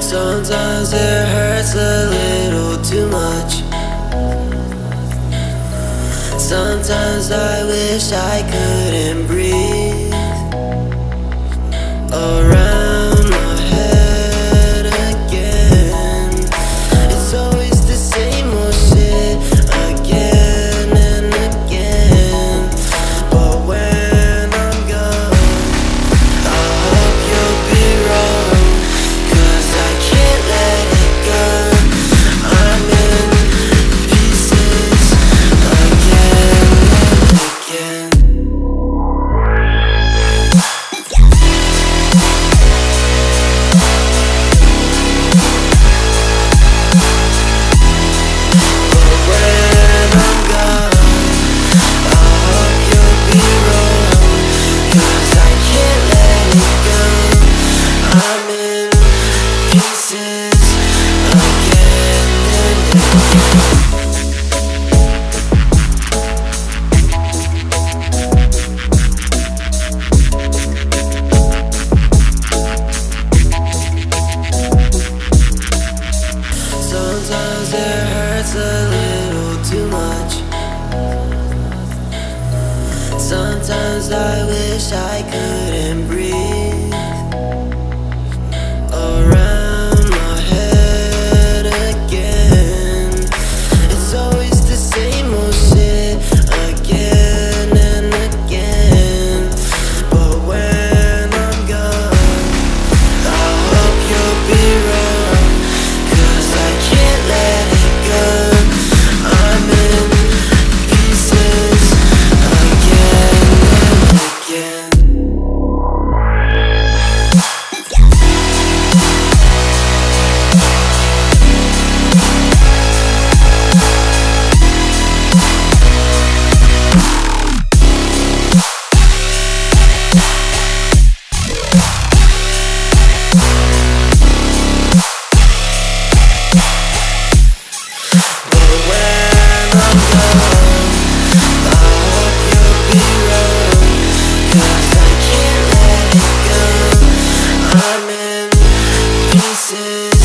Sometimes it hurts a little too much. Sometimes I wish I couldn't breathe. that's a little too much. Sometimes I wish I couldn't. pieces.